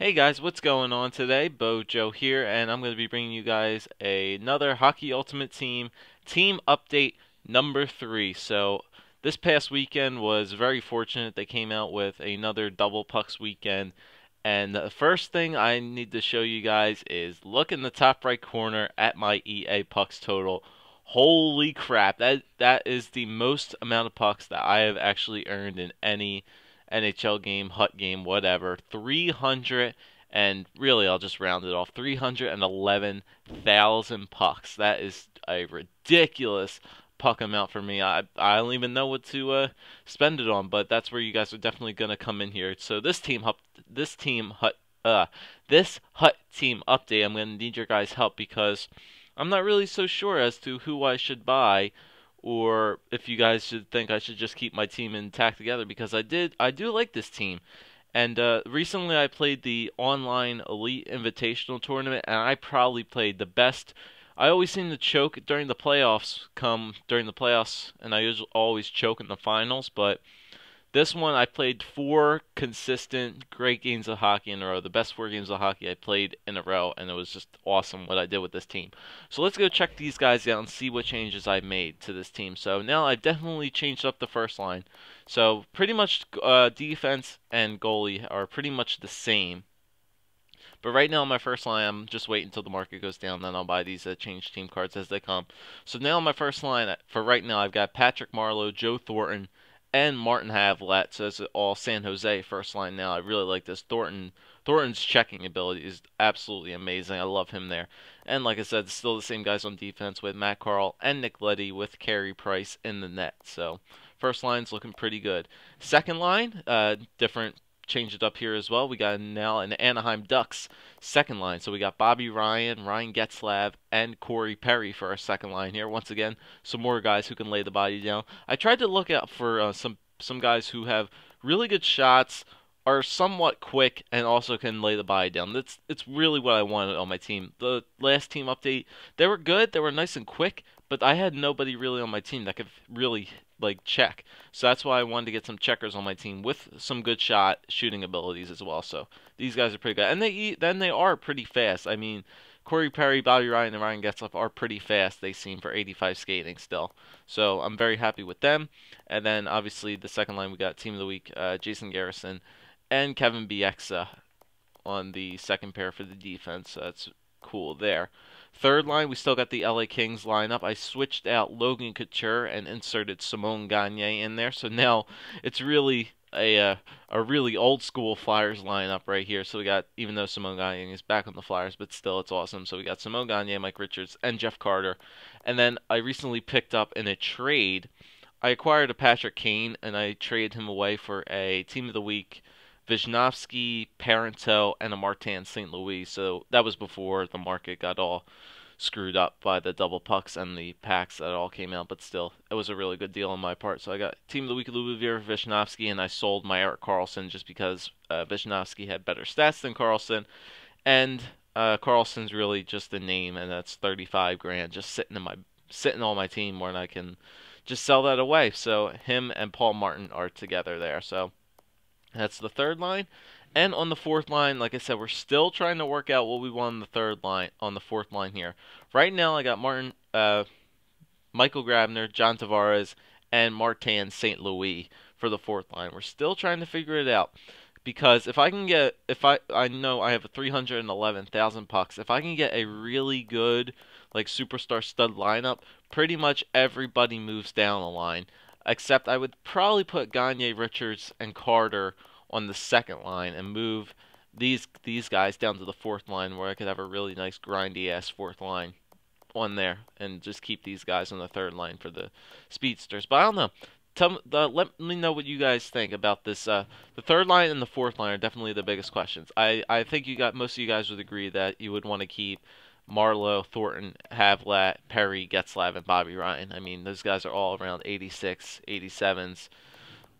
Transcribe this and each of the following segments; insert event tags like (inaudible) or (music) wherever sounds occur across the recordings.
Hey guys, what's going on today? Bojo here, and I'm going to be bringing you guys another Hockey Ultimate Team team update number three. So this past weekend was very fortunate. They came out with another double pucks weekend, and the first thing I need to show you guys is look in the top right corner at my EA pucks total. Holy crap! That that is the most amount of pucks that I have actually earned in any NHL game, HUT game, whatever. 300 and really I'll just round it off 311,000 pucks. That is a ridiculous puck amount for me. I I don't even know what to uh, spend it on, but that's where you guys are definitely gonna come in here. So this team hut this team hut uh this hut team update, I'm gonna need your guys' help because I'm not really so sure as to who I should buy or if you guys should think I should just keep my team intact together because I did I do like this team. And uh, recently I played the online Elite Invitational tournament and I probably played the best. I always seem to choke during the playoffs come during the playoffs and I usually always choke in the finals, but this one, I played four consistent, great games of hockey in a row. The best four games of hockey I played in a row, and it was just awesome what I did with this team. So let's go check these guys out and see what changes I've made to this team. So now I've definitely changed up the first line. So pretty much uh, defense and goalie are pretty much the same. But right now, my first line, I'm just waiting until the market goes down, then I'll buy these uh, change team cards as they come. So now, my first line, for right now, I've got Patrick Marleau, Joe Thornton, and Martin Havlat. So it's all San Jose first line now. I really like this. Thornton Thornton's checking ability is absolutely amazing. I love him there. And like I said, still the same guys on defense with Matt Carle and Nick Leddy with Carey Price in the net. So first line's looking pretty good. Second line, uh, different change it up here as well. We got now an Anaheim Ducks second line. So we got Bobby Ryan, Ryan Getzlaf, and Corey Perry for our second line here. Once again, some more guys who can lay the body down. I tried to look out for uh, some some guys who have really good shots, are somewhat quick, and also can lay the body down. That's it's really what I wanted on my team. The last team update, they were good, they were nice and quick, but I had nobody really on my team that could really like check. So that's why I wanted to get some checkers on my team with some good shot shooting abilities as well. So these guys are pretty good, and they then they are pretty fast. I mean, Corey Perry, Bobby Ryan, and Ryan Getzlaf are pretty fast. They seem for 85 skating still. So I'm very happy with them. And then obviously the second line we got Team of the Week, uh, Jason Garrison, and Kevin Bieksa on the second pair for the defense. So that's cool there. Third line, we still got the LA Kings lineup. I switched out Logan Couture and inserted Simon Gagne in there. So now it's really a uh, a really old school Flyers lineup right here. So we got even though Simon Gagne is back on the Flyers, but still it's awesome. So we got Simon Gagne, Mike Richards, and Jeff Carter. And then I recently picked up in a trade. I acquired a Patrick Kane and I traded him away for a Team of the Week Visnovsky, Parenteau, and a Martin St. Louis. So that was before the market got all screwed up by the double pucks and the packs that all came out. But still, it was a really good deal on my part. So I got Team of the Week Lubomir Visnovsky, and I sold my Erik Karlsson just because uh, Visnovsky had better stats than Karlsson, And uh, Karlsson's really just a name, and that's 35 grand just sitting in my sitting on my team where I can just sell that away. So him and Paul Martin are together there. So that's the third line. And on the fourth line, like I said, we're still trying to work out what we want on the third line, on the fourth line here. Right now, I got Martin, uh, Michael Grabner, John Tavares, and Martin St. Louis for the fourth line. We're still trying to figure it out because if I can get, if I, I know I have a 311,000 pucks. If I can get a really good, like superstar stud lineup, pretty much everybody moves down the line except I would probably put Gagne, Richards, and Carter on the second line and move these these guys down to the fourth line where I could have a really nice grindy ass fourth line on there and just keep these guys on the third line for the speedsters. But I don't know. Tell uh, let me know what you guys think about this. Uh, the third line and the fourth line are definitely the biggest questions. I, I think you got most of you guys would agree that you would want to keep Marleau, Thornton, Havlat, Perry, Getzlaf, and Bobby Ryan. I mean, those guys are all around 86, 87s,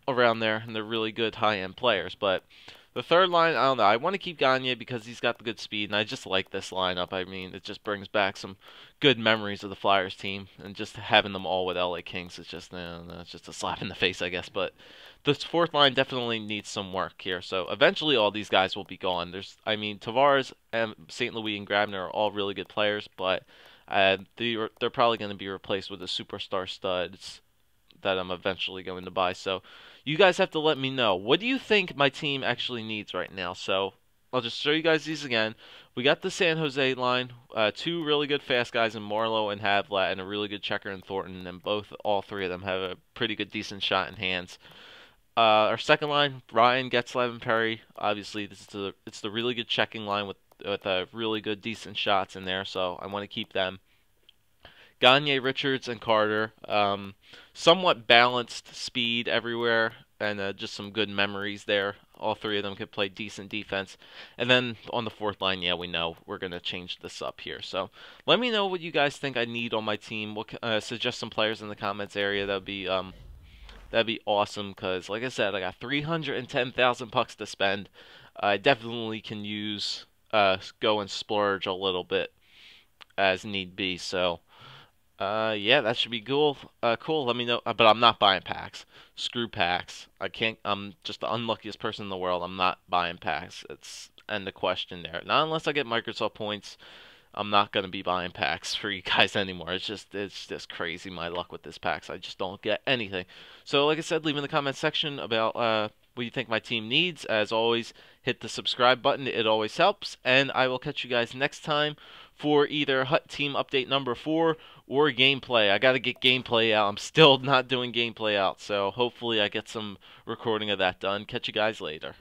around there, and they're really good high-end players. But The third line, I don't know. I want to keep Gagne because he's got the good speed, and I just like this lineup. I mean, it just brings back some good memories of the Flyers team, and just having them all with LA Kings is just, uh, it's just a slap in the face, I guess. But this fourth line definitely needs some work here. So eventually, all these guys will be gone. There's, I mean, Tavares and St. Louis and Grabner are all really good players, but uh, they're, they're probably going to be replaced with the superstar studs that I'm eventually going to buy. So you guys have to let me know. What do you think my team actually needs right now? So I'll just show you guys these again. We got the San Jose line, uh, two really good fast guys in Marleau and Havlat, and a really good checker in Thornton, and both, all three of them have a pretty good, decent shot in hands. Uh, our second line, Ryan Getzlaf and Perry. Obviously, this is the it's the really good checking line with with a uh, really good, decent shots in there. So I want to keep them. Gagne, Richards, and Carter. Um, somewhat balanced speed everywhere, and uh, just some good memories there. All three of them could play decent defense. And then on the fourth line, yeah, we know we're going to change this up here. So let me know what you guys think I need on my team. What, uh, suggest some players in the comments area. That would be um, that'd be awesome. Cause like I said, I got 310,000 bucks to spend. I definitely can use uh, go and splurge a little bit as need be. So uh, yeah, that should be cool. Uh, cool. Let me know. Uh, but I'm not buying packs. Screw packs. I can't. I'm just the unluckiest person in the world. I'm not buying packs. It's end the question there. Not unless I get Microsoft points. I'm not gonna be buying packs (laughs) for you guys anymore. It's just it's just crazy my luck with this packs. I just don't get anything. So like I said, leave in the comment section about uh, what you think my team needs. As always, hit the subscribe button. It always helps. And I will catch you guys next time for either Hut Team Update number four or gameplay. I got to get gameplay out. I'm still (laughs) not doing gameplay out, so hopefully I get some recording of that done. Catch you guys later.